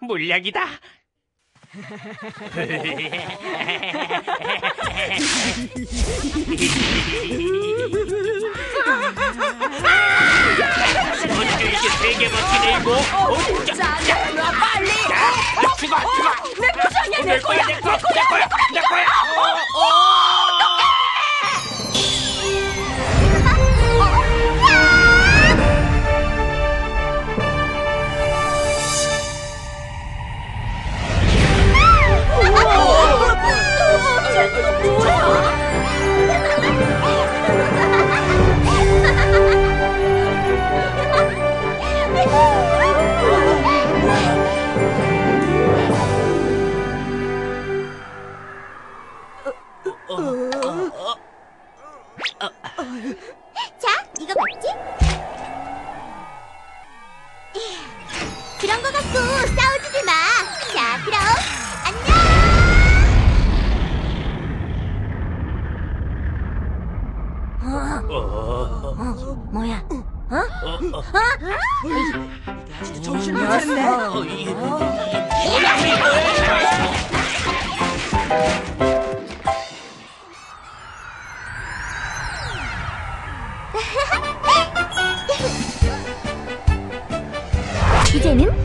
물약이다. 세개 맞히네 이거? 어, 자, 자, 자, 자, 이거 맞지? 그런 거 갖고 싸우지들 마. 자, 그럼 안녕. 뭐야? 어? 정신을 못 차렸네. 어, 이게 이제는 하 오